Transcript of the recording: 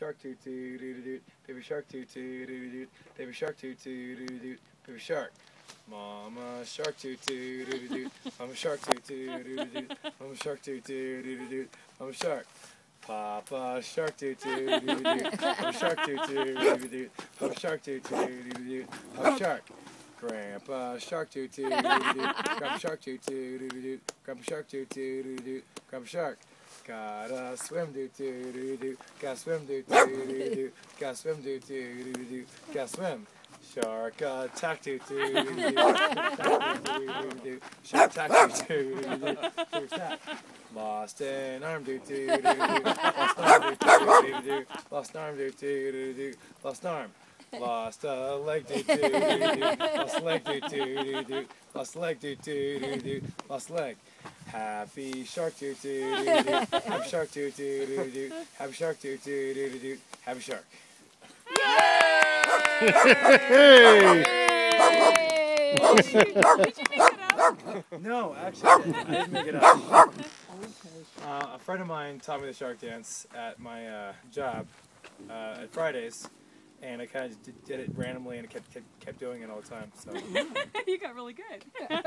shark toot toot doo doo. Baby shark toot toot doo doo. Baby shark toot toot doo doo. Baby shark. Mama shark toot toot doo doo doo. Mama shark toot toot doo doo doo. Mama shark toot toot doo doo doo. Mama shark. Papa shark toot toot doo doo doo. Papa shark toot toot doo doo doo. Papa shark toot toot doo doo doo. Papa shark. Grandpa shark toot toot doo doo. Grandpa shark toot toot doo doo. Grandpa shark toot toot doo doo. Grandpa shark. Gotta swim doo doo doo doo. Gotta swim doo doo doo doo. Gotta swim doo doo doo doo. Gotta swim. Shark attack doo doo. Doo doo. Shark attack doo doo. Shark attack. Lost an arm doo doo doo doo. Lost an arm doo doo doo doo. Lost arm doo doo doo doo. Lost arm. Lost a leg doo doo doo doo. Lost a leg doo doo doo doo. Lost a leg doo doo doo doo. Lost a leg. Happy shark doo doo doo doo. Happy shark doo doo doo doo. Happy shark doo doo doo doo. Happy shark. Hey! Did you make it up? No, actually, I didn't, I didn't make it up. Uh, a friend of mine taught me the shark dance at my uh, job uh, at Fridays, and I kind of did, did it randomly and kept, kept kept doing it all the time. So. you got really good.